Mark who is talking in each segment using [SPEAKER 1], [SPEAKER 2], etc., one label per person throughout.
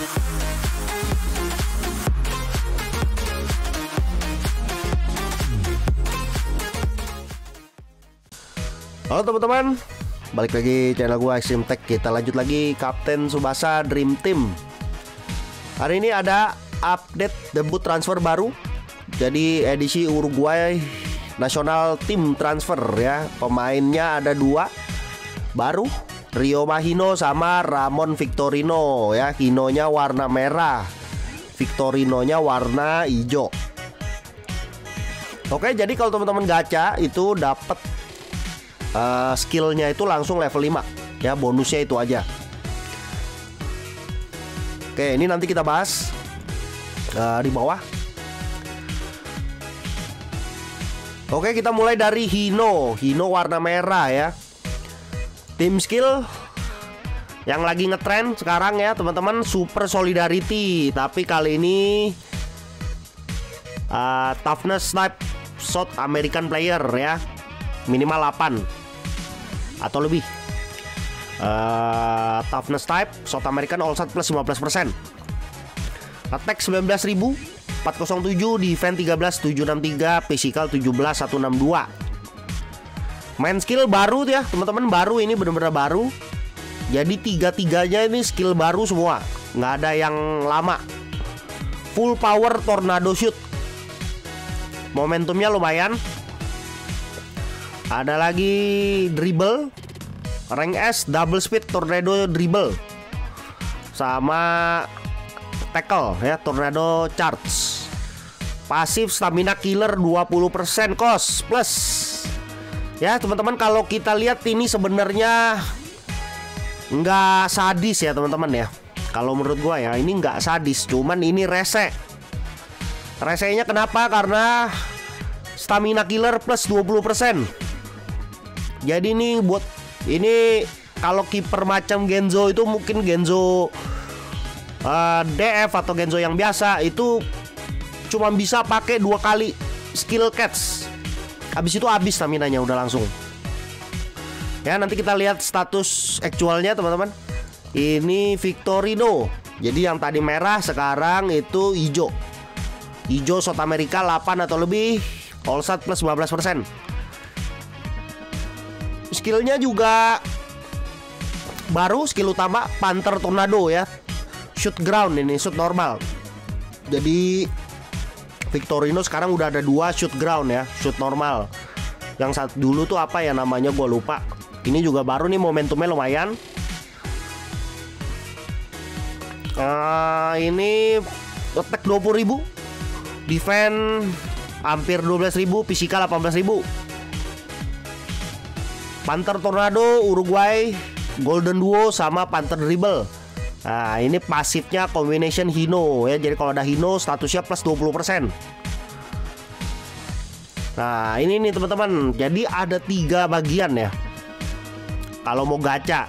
[SPEAKER 1] Halo teman-teman, balik lagi channel gua Extreme Tech. Kita lanjut lagi Kapten Subasa Dream Team. Hari ini ada update debut transfer baru. Jadi edisi Uruguay National Team Transfer ya. Pemainnya ada dua baru, Rio Mahino sama Ramon Victorino ya. Hinonya warna merah, Victorinonya warna hijau. Oke, jadi kalau teman-teman gacha itu dapat uh, skillnya itu langsung level 5 ya bonusnya itu aja. Oke ini nanti kita bahas uh, di bawah. Oke kita mulai dari Hino. Hino warna merah ya tim skill yang lagi ngetren sekarang ya teman-teman super solidarity tapi kali ini uh, toughness type South American player ya minimal 8 atau lebih. Uh, toughness type South American All Set plus 15%. Attack 19.000, 407, defense 13, 763, physical 17, 162. Main skill baru ya, teman-teman baru ini benar-benar baru. Jadi tiga-tiganya ini skill baru semua, nggak ada yang lama. Full power tornado shoot. Momentumnya lumayan, ada lagi dribble rank S double speed tornado dribble sama tackle ya tornado charge pasif stamina killer 20% kos plus ya teman-teman kalau kita lihat ini sebenarnya nggak sadis ya teman-teman ya. Kalau menurut gua ya ini nggak sadis cuman ini rese. Resenya kenapa? Karena stamina killer plus 20% jadi nih buat ini kalau kiper macam Genzo itu mungkin Genzo uh, eh, DF atau Genzo yang biasa itu cuma bisa pakai dua kali skill catch. Habis itu habis stamina-nya udah langsung. Ya, nanti kita lihat status actualnya teman-teman. Ini Victorino. Jadi yang tadi merah sekarang itu hijau. Hijau South America 8 atau lebih. All set plus 15% skillnya juga baru skill utama Panther Tornado ya shoot ground ini shoot normal jadi Victorino sekarang udah ada dua shoot ground ya shoot normal. Yang saat dulu tuh apa ya namanya gue lupa. Ini juga baru nih momentumnya lumayan. Uh, ini attack 20.000 defense hampir 12.000 physical 18.000 Panther Tornado Uruguay Golden Duo sama Panther Dribble Nah ini pasifnya combination Hino ya. Jadi kalau ada Hino statusnya plus 20% Nah ini nih teman-teman. Jadi ada tiga bagian ya. Kalau mau gacha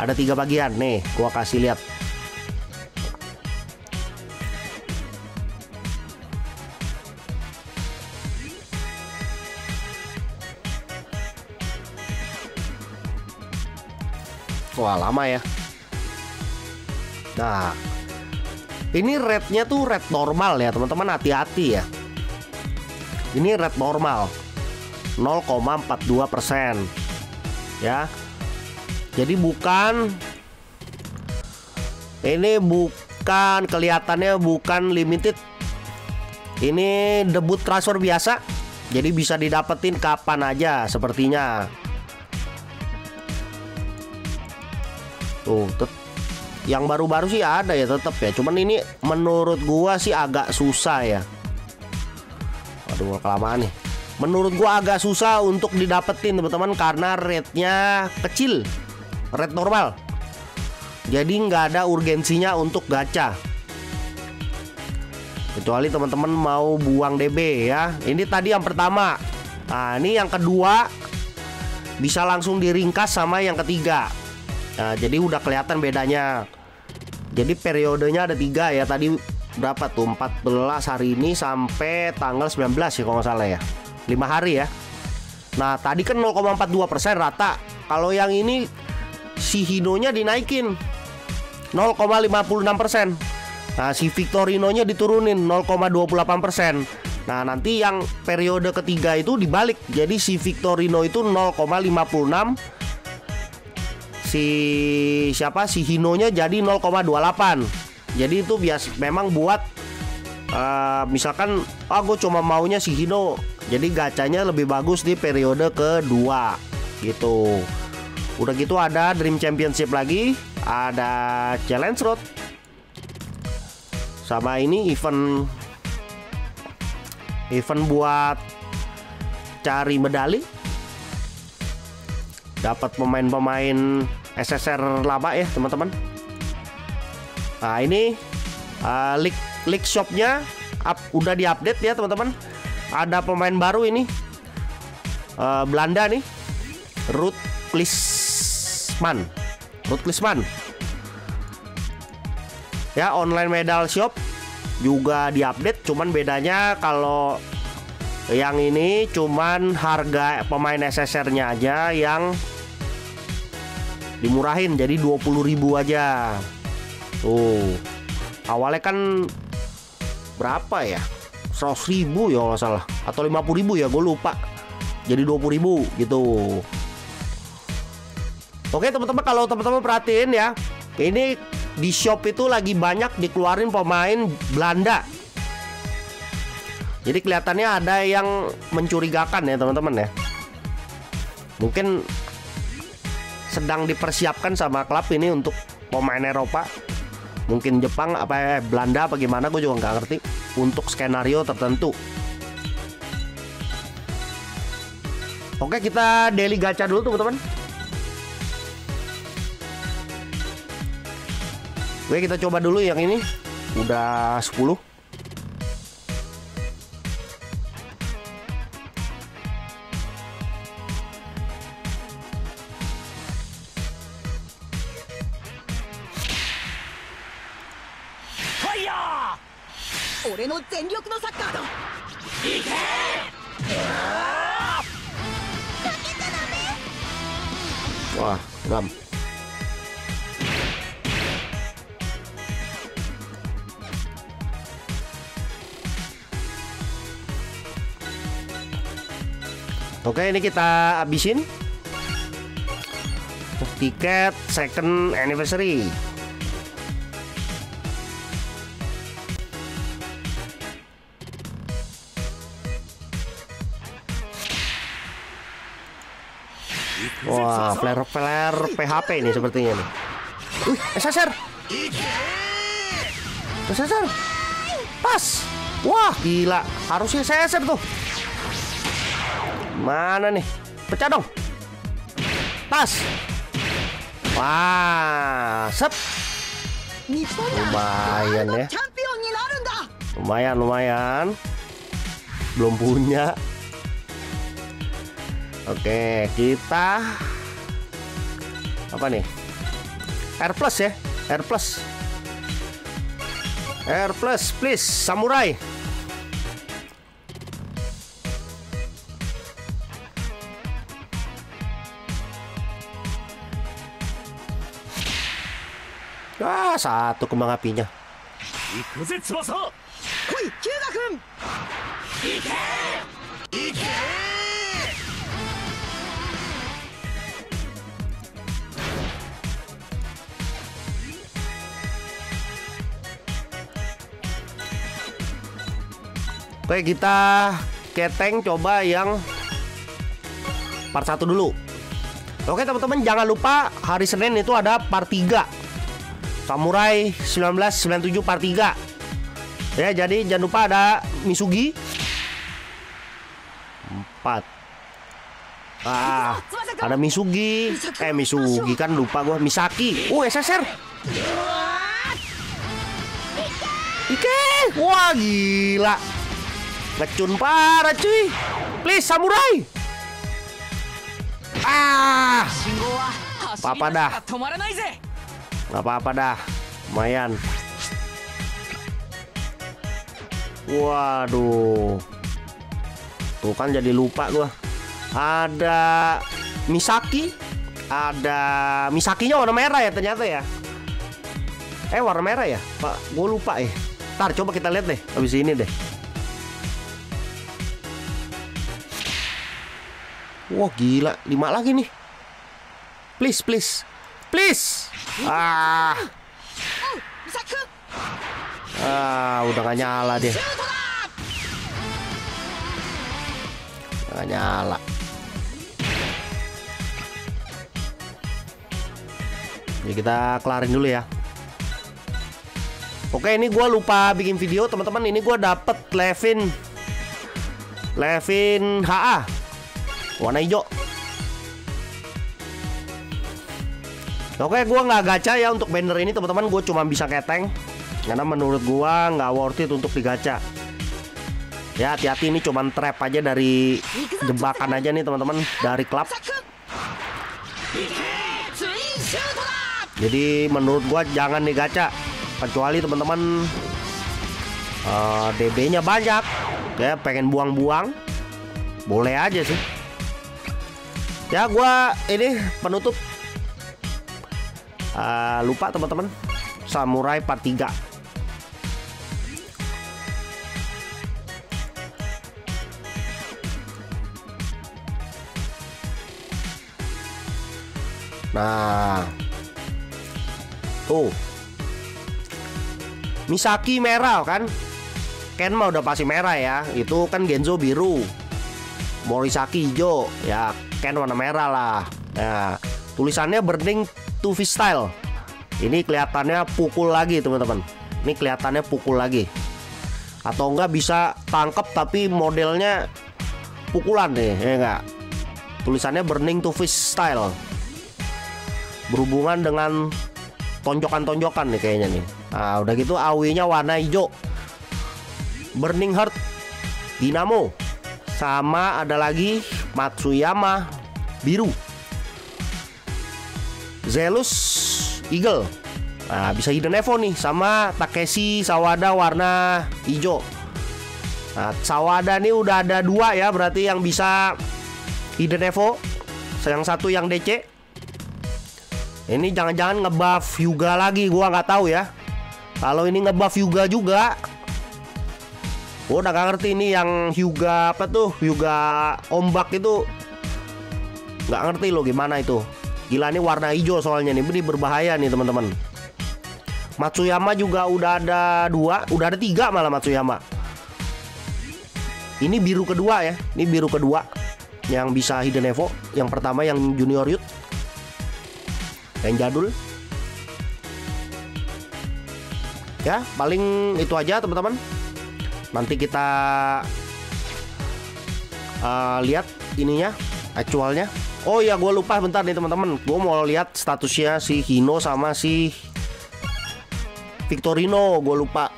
[SPEAKER 1] Ada tiga bagian. Nih gua kasih lihat. Wah lama ya Nah Ini rate-nya tuh rate normal ya teman-teman. Hati-hati ya. Ini rate normal. 0,42% Ya. Jadi bukan Ini bukan kelihatannya bukan limited. Ini debut transfer biasa Jadi bisa didapetin kapan aja sepertinya. Tuh, yang baru-baru sih ada ya tetap ya. Cuman ini menurut gua sih agak susah ya. Waduh, kelamaan nih. Menurut gua agak susah untuk didapetin teman-teman karena rate-nya kecil. Rate normal. Jadi nggak ada urgensinya untuk gacha. Kecuali teman-teman mau buang DB ya. Ini tadi yang pertama. Nah, ini yang kedua bisa langsung diringkas sama yang ketiga. Nah, jadi udah kelihatan bedanya. Jadi periodenya ada tiga ya tadi berapa tuh 14 hari ini sampai tanggal 19 ya kalau nggak salah ya 5 hari ya Nah tadi kan 0,42% rata Kalau yang ini si Hinonya dinaikin 0,56%. Nah, si Victorino-nya diturunin 0,28%. Nah, nanti yang periode ketiga itu dibalik. Jadi si Victorino itu 0,56 si siapa si Hinonya jadi 0,28. Jadi itu bias memang buat uh, misalkan ah gue cuma maunya si Hino. Jadi gacanya lebih bagus di periode kedua gitu. Udah gitu ada Dream Championship lagi, ada Challenge Road. Sama ini event event buat cari medali dapat pemain-pemain SSR lama ya teman-teman. Nah ini uh, league league shopnya up, udah diupdate ya teman-teman. Ada pemain baru ini. Uh, Belanda nih Ruth Klisman Ruth Klisman ya online medal shop juga diupdate cuman bedanya kalau yang ini cuman harga pemain SSR-nya aja yang dimurahin jadi 20.000 aja. Tuh. Awalnya kan berapa ya? 100.000 ya kalau salah atau 50.000 ya gue lupa. Jadi 20.000 gitu. Oke teman-teman kalau teman-teman perhatiin ya, ini di shop itu lagi banyak dikeluarin pemain Belanda. Jadi kelihatannya ada yang mencurigakan ya teman-teman ya. Mungkin sedang dipersiapkan sama klub ini untuk pemain Eropa. Mungkin Jepang apa eh, Belanda apa gimana gue juga nggak ngerti untuk skenario tertentu. Oke kita daily gacha dulu teman-teman. Oke kita coba dulu yang ini Udah 10 Wah, ram. Oke, ini kita habisin. Tiket second anniversary. Wah, flare-flare PHP ini sepertinya nih. Wih, SSR. SSR. Pas. Wah, gila. Harusnya SSR tuh. Mana nih? Pecah dong. Pas. Wah, sep. Lumayan ya. Lumayan, lumayan. Belum punya. Oke, kita apa nih? Air Plus ya, Air Plus. Air Plus, please, samurai. Ah, satu kembang apinya. Oke kita keteng coba yang part 1 dulu. Oke teman-teman jangan lupa hari Senin itu ada part 3 Samurai 1997 part 3 Ya jadi jangan lupa ada Misugi. 4 Ah ada Misugi. Eh Misugi kan lupa gua. Misaki. Oh SSR Ike Wah gila Ngecun parah cuy. Please samurai. Ah. Papa dah. Nggak apa-apa dah. Lumayan. Waduh. Tuh kan jadi lupa gua. Ada Misaki. Ada Misakinya warna merah ya ternyata ya. Eh warna merah ya? Pak Gue lupa ya. Ntar coba kita lihat deh. Habis ini deh Wah gila. Lima lagi nih. Please please. Please. Ah. Ah udah gak nyala deh Gak nyala. Jadi kita kelarin dulu ya. Oke ini gue lupa bikin video teman-teman. Ini gue dapet Levin. Levin HA Warna hijau. Oke gue nggak gacha ya untuk banner ini teman-teman. Gue cuma bisa keteng. Karena menurut gue nggak worth it untuk digacha. Ya hati-hati. Ini cuma trap aja dari Jebakan aja nih teman-teman. Dari klub. Jadi menurut gua jangan digacha. Kecuali teman-teman uh, eh, DB-nya banyak. Ya pengen buang-buang. Boleh aja sih. Ya gua ini penutup uh, lupa teman-teman Samurai Part 3 Nah, Tuh. Misaki merah kan? Ken mah udah pasti merah ya. Itu kan Genzo biru. Morisaki hijau. Ya, Ken warna merah lah. Ya, tulisannya Burning to Style. Ini kelihatannya pukul lagi, teman-teman. Ini kelihatannya pukul lagi. Atau enggak bisa tangkap tapi modelnya pukulan deh, ya enggak? Tulisannya Burning to Style. Berhubungan dengan tonjokan-tonjokan nih kayaknya nih. Nah, udah gitu awinya warna hijau. Burning Heart Dinamo. Sama ada lagi Matsuyama biru. Zelus Eagle. Nah, bisa hidden evo nih sama Takeshi Sawada warna hijau. Nah, Sawada nih udah ada dua ya berarti yang bisa hidden evo. Yang satu yang DC, ini jangan-jangan ngebuff Yuga lagi, gua nggak tahu ya. Kalau ini ngebuff Yuga juga, gua udah gak ngerti ini yang Hyuga apa tuh, Hyuga ombak itu nggak ngerti loh gimana itu. Gila ini warna hijau soalnya nih, ini berbahaya nih teman-teman. Matsuyama juga udah ada dua, udah ada tiga malah Matsuyama. Ini biru kedua ya, ini biru kedua yang bisa hidden evo. Yang pertama yang junior youth yang jadul ya paling itu aja teman-teman nanti kita uh, lihat ininya actualnya. Oh ya gue lupa bentar nih teman-teman. Gue mau lihat statusnya si Hino sama si Victorino. Gue lupa.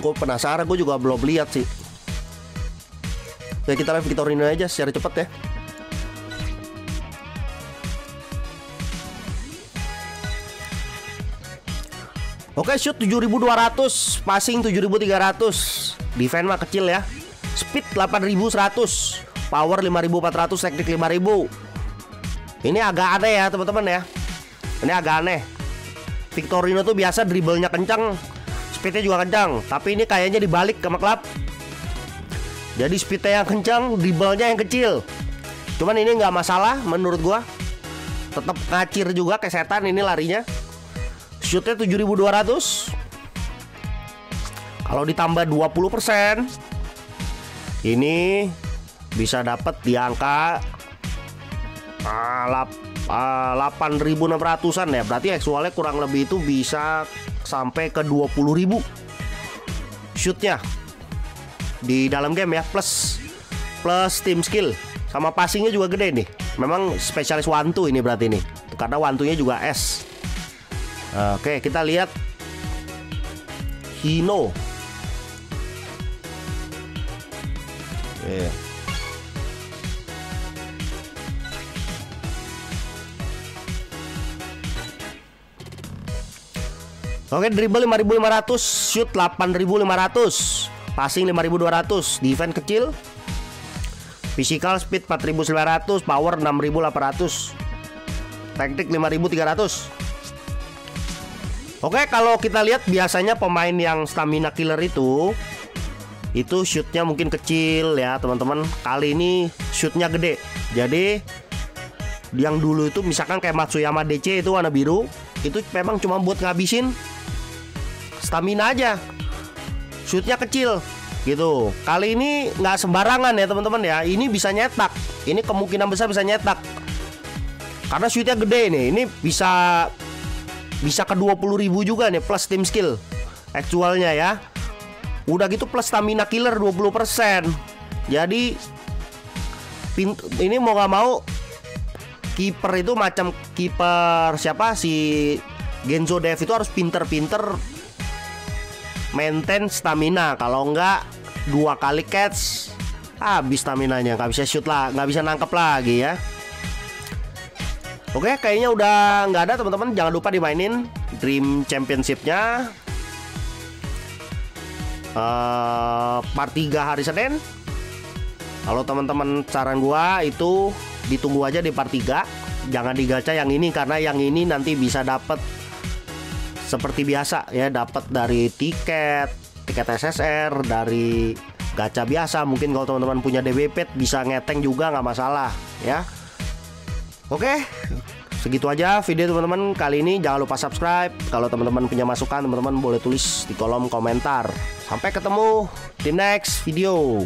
[SPEAKER 1] Gue penasaran gue juga belum lihat sih. Ya kita lihat Victorino aja secara cepet ya Oke shoot 7200 Passing 7300 Defense mah kecil ya. Speed 8100 Power 5400 Teknik 5000 Ini agak aneh ya teman-teman ya. Ini agak aneh. Victorino tuh biasa dribblenya kencang Speednya juga kencang Tapi ini kayaknya dibalik ke klub Jadi speednya yang kencang Dribblenya yang kecil. Cuman ini nggak masalah menurut gua. Tetap ngacir juga ke setan ini larinya shootnya 7200 kalau ditambah 20% ini bisa dapat di angka uh, uh, 8600an ya. Berarti aktualnya kurang lebih itu bisa sampai ke 20000 shootnya di dalam game ya. Plus plus team skill. Sama passingnya juga gede nih. Memang spesialis wantu ini berarti nih. Karena wantunya juga S Oke, kita lihat Hino. Yeah. Oke, dribble 5500, shoot 8500, passing 5200, defense kecil. Physical speed 4900, power 6800. Teknik 5300. Oke, kalau kita lihat biasanya pemain yang stamina killer itu itu shootnya mungkin kecil ya teman-teman. Kali ini shootnya gede. Jadi yang dulu itu misalkan kayak Matsuyama DC itu warna biru itu memang cuma buat ngabisin stamina aja. Shootnya kecil gitu. Kali ini nggak sembarangan ya teman-teman ya. Ini bisa nyetak. Ini kemungkinan besar bisa nyetak. Karena shootnya gede nih. Ini bisa bisa ke 20 ribu juga nih plus team skill. Actualnya ya. Udah gitu plus stamina killer 20% Jadi ini mau gak mau kiper itu macam kiper siapa? Si Genzo Dev itu harus pinter-pinter maintain stamina. Kalau enggak dua kali catch habis stamina nya nggak bisa shoot lah nggak bisa nangkep lagi ya Oke kayaknya udah nggak ada teman-teman. Jangan lupa dimainin Dream Championshipnya. Uh, part 3 hari Senin. Kalau teman-teman saran gua itu ditunggu aja di part 3 jangan digaca yang ini karena yang ini nanti bisa dapat seperti biasa ya. Dapat dari tiket tiket SSR dari gacha biasa. Mungkin kalau teman-teman punya DBP bisa ngeteng juga nggak masalah ya oke segitu aja video teman-teman. Kali ini jangan lupa subscribe. Kalau teman-teman punya masukan teman-teman boleh tulis di kolom komentar. Sampai ketemu di next video